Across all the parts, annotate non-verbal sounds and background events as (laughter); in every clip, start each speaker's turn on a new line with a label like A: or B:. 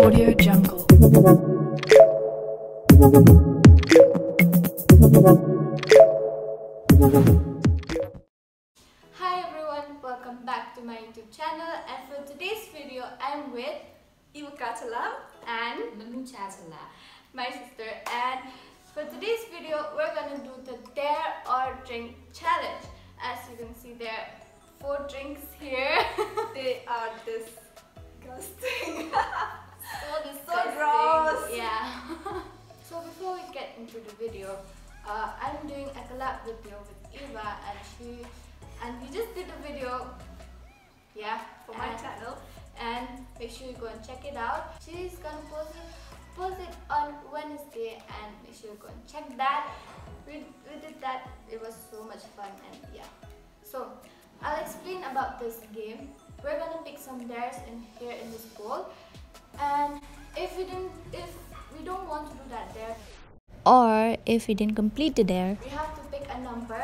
A: Audio Jungle.
B: Get into the video, uh, I'm doing a collab video with Eva and she and we just did a video. Yeah,
C: For my
B: and-
C: channel.
B: and make sure you go and check it out. She's gonna post it, post it on Wednesday and make sure you go and check that. We, we did that, it was so much fun and yeah. So I'll explain about this game. We're gonna pick some dares in here in this bowl and if we didn't, if we don't want to do that dare,
D: Or if we didn't complete the dare,
B: we have to pick a number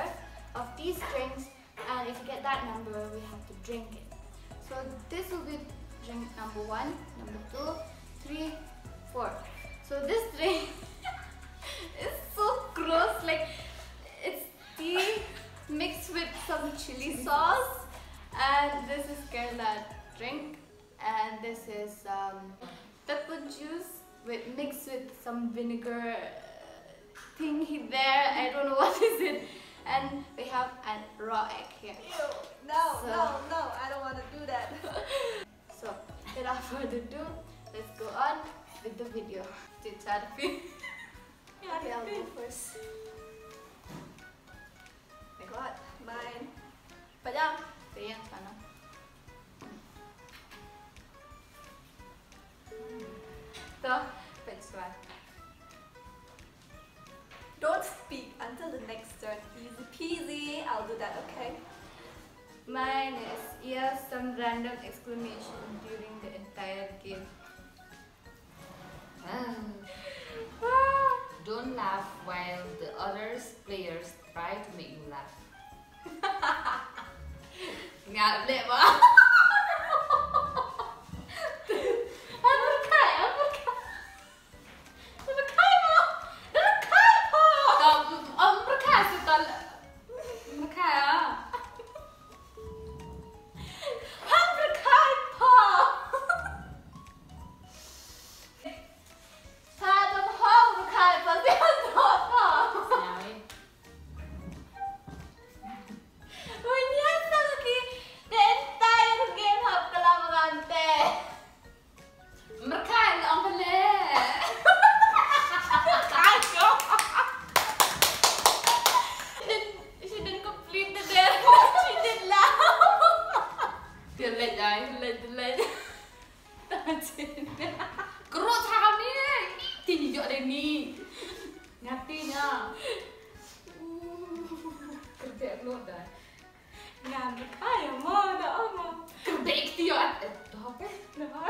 B: of these drinks and if you get that number we have to drink it. So this will be drink number one number two three four. So this drink (laughs) is so gross like it's tea mixed with some chili sauce. And this is kerala drink and this is um, pepper juice with mixed with some vinegar thingy there. I don't know (laughs) what is it. And we have a raw egg here.
C: Ew. No,
B: So-
C: no, no. I don't want to do that. (laughs)
B: So without further ado, let's go on with the video. Did Charfi? (laughs)
C: okay, I'll go first. I got mine. Padam.
B: Ayan, paano? Ito, Mine is yes, some random exclamation during the entire game.
E: Ah,
B: Ah,
E: Don't laugh while the other players try to make you laugh. (laughs) Ba? Jelek
B: ya, jelek jelek. Tajinnya.
E: Kerut sarang ini. Tinggi jok Deni. Ngati. Kerja lu dah.
C: Ngamuk ayo mau
B: eh,
F: dah.
G: Kerja ikhtiar. Tuh apa?
F: Kenapa?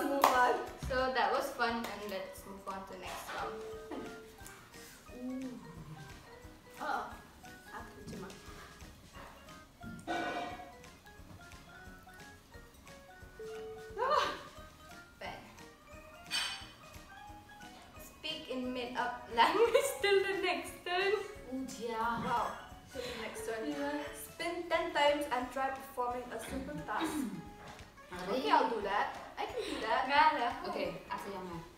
B: So,
F: move on.
B: So that was fun and let's move on to oh, the next round.
F: Oh, ah,
B: Bad. Speak in made-up language till the next turn.
F: The next one. Yeah. Spin 10 times and try performing a simple task. (clears throat) okay, I'll do that. I can do that.
G: Okay,
B: after your
F: man.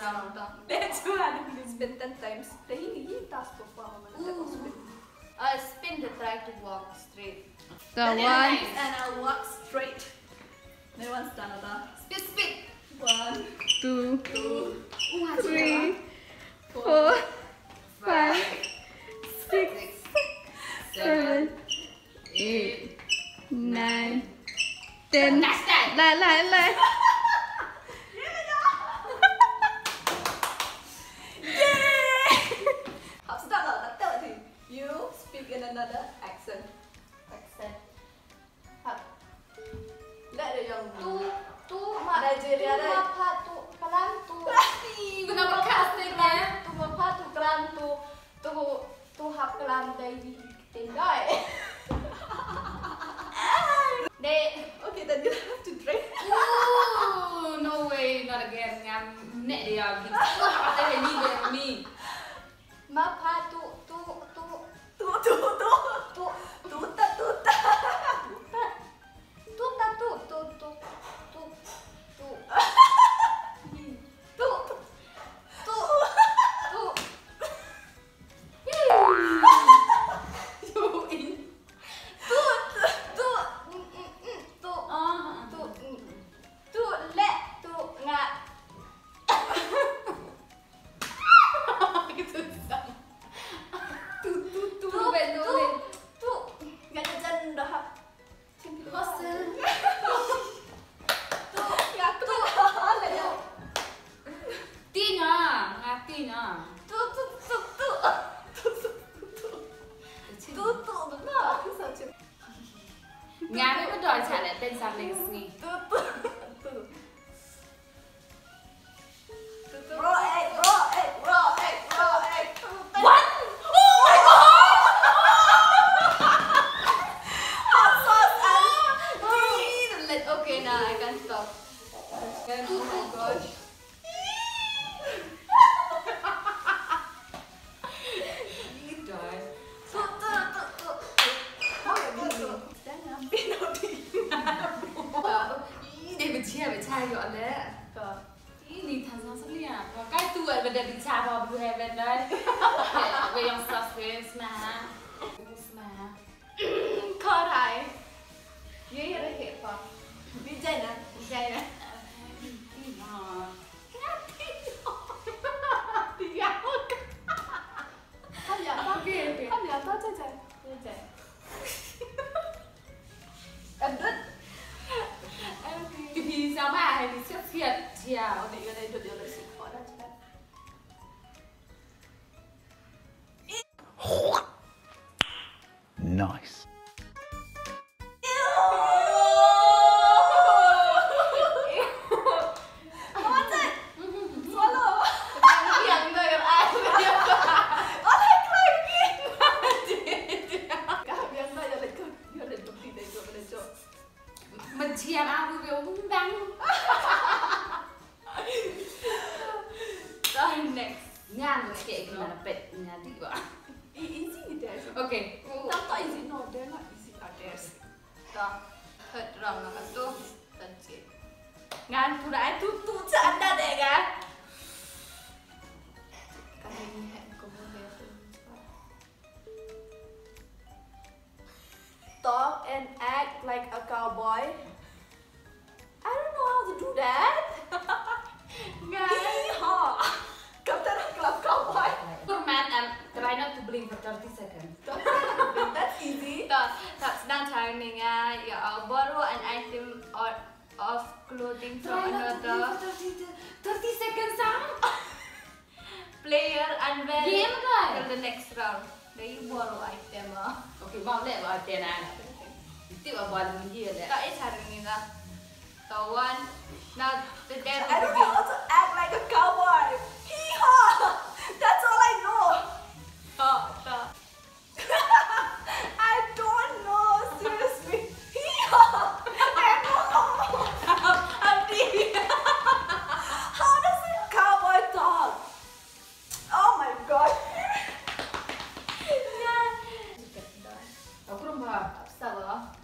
B: around
F: town.
B: That's who
F: Adam did. Spin 10 times. The Hindi task performer.
B: Uh, spin the try to walk straight.
E: The one.
F: And I walk straight. No one's done it.
B: Spin, spin.
F: One,
E: two,
F: two
E: three,
F: four,
E: four
G: five, five,
E: six,
G: six
E: seven, eight, eight nine, ten. Last
F: time. Lie, lie, lie. mẹ thì
B: Yeah, yeah.
F: Okay. Tanto easy no, they're not easy
B: others. The third round,
F: Ngan pura itu 30 seconds out. (laughs) Player
B: unveil.
E: Game
B: guy. The next round. They borrow item.
E: Okay, wow, that was 10 Tip a ball in here.
B: That is happening. So one. Now the dead.
F: I don't know how to act like a cowboy.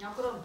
B: 야
F: 그럼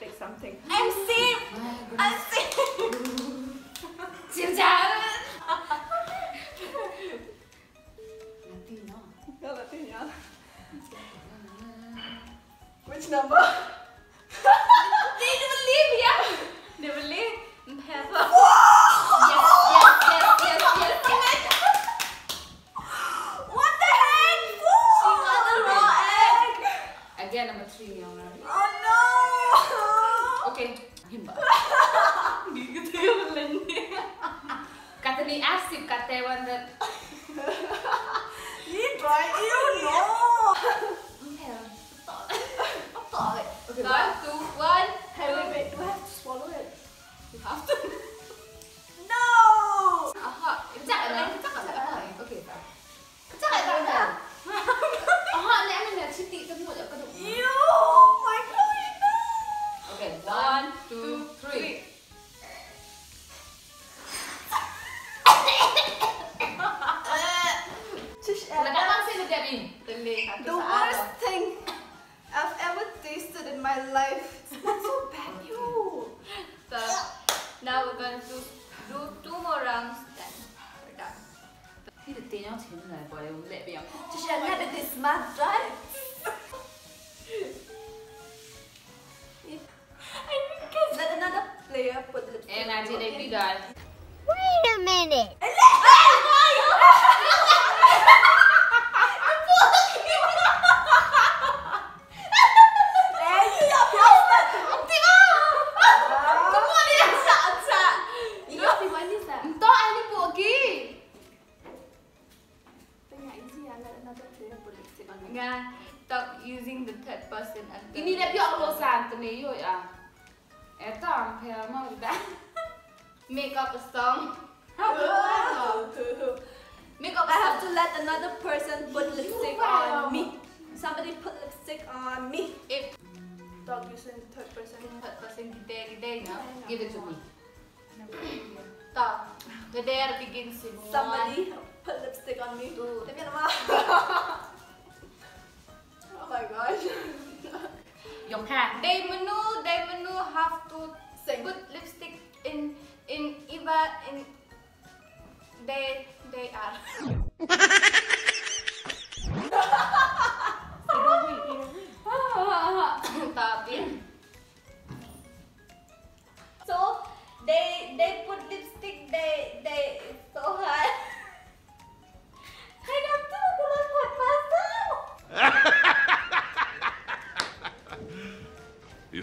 F: pick something.
B: I'm safe. I'm safe.
E: Xin chào. Nanti no.
F: Yeah, let me know. Which number?
B: They never leave, yeah. Never leave. Never.
E: Yes, yes, yes, yes, yes.
F: What the heck?
B: She got the raw egg.
E: Again number three yang lari.
F: Oh no!
E: Okay. Himba.
B: Gitu ya melendih.
E: Ni asip kata one that.
F: You try, (laughs) (laughs) my life. It's not so bad, you.
B: So now we're going to do two more rounds. Then we're done.
E: Khi được tiền nhau thì là gọi là lệ biểu.
F: Just another this smart right? (laughs) Let another player put lipstick.
E: Em là chị đây đi đời.
H: Wait a minute. (laughs) (laughs)
F: Eh, you are bastard!
B: Kamu ada yang sak-sak. You know the one is that?
E: Entah ani buat lagi.
F: Tengah easy ah, let another player put on
B: Stop using the third person. and
E: Ini dah biar lo san tu ni yo ya. Eta ampere mau dah. (laughs)
B: Make up a song. Make up
F: I have to let another person put lipstick on me. Somebody put lipstick on me.
B: If
F: Dog using the third person.
B: third person gede gede no.
E: Give it to me.
B: Stop. The dare begins.
F: Somebody put lipstick on me. me alone. (laughs) oh my gosh.
E: Dùng ha.
B: They menu, they menu have to
F: Sing.
B: put lipstick in in Eva in they they are.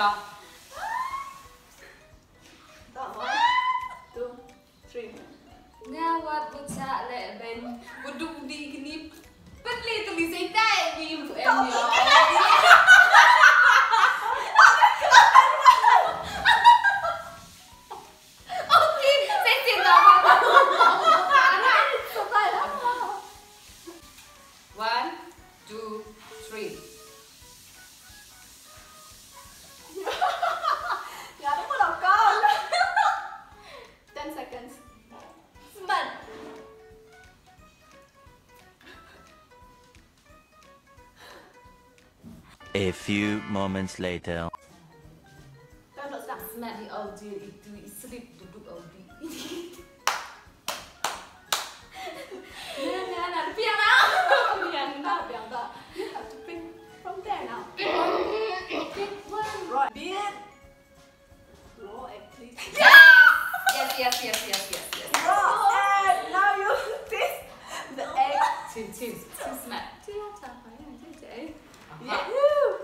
F: 자,
I: A few moments later.
F: Nak start.
E: Semat di audio itu Serip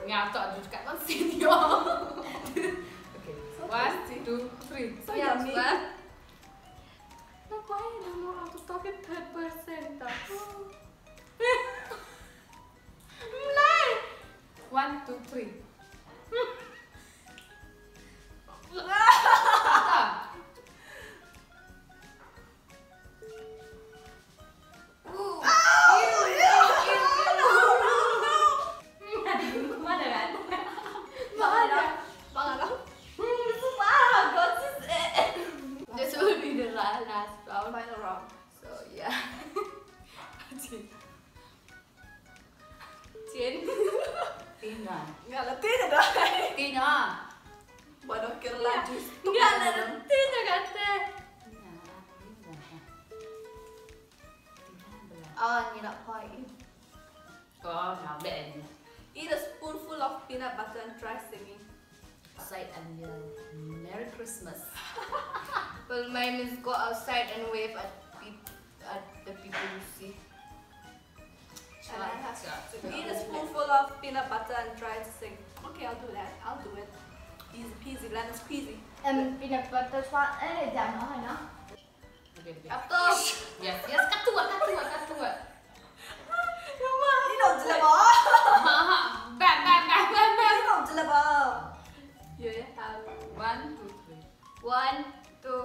E: Ngatok duduk kat mesin yo Okay, one, two, three
F: So
E: Yeah,
F: yummy.
E: Semat. Ngapain kamu aku talking third person tak? Mulai. One, two, three. Tina.
F: Nggak letih dah.
E: Tina.
F: Bodoh kira laju.
B: Nggak ada retinya kata. Oh, ni nak point.
E: Oh, now bad.
F: Eat a spoonful of peanut butter and try singing.
E: Outside and yell, Merry Christmas. (laughs)
B: Well, mine is go outside and wave at, peop- at the people you see.
F: And I have to eat a spoonful of peanut butter and try to sing. Okay, I'll do that. I'll do it. Easy peasy, lemon squeezy.
A: Em peanut butter swan eh jam nó hay nó.
E: Okay, okay.
B: Apa?
E: Yes, yes, kat tua, kat tua. Bam, bam, bam, bam, bam.
F: Yeah. Um,
E: One, two, three.
B: One, two,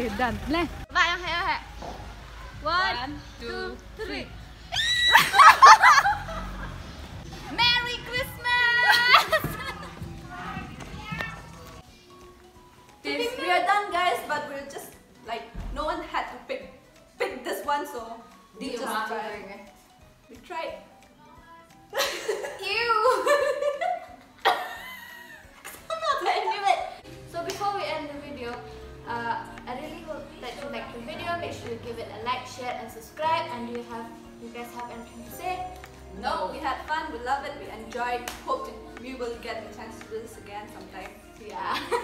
E: Okay,
D: done. Leh.
A: Vậy không hả hả?
E: One, two, three.
B: Anything to say?
F: No, we had fun. We love it. We enjoyed. Hope we will get the chance to do this again sometime.
B: Yeah. (laughs)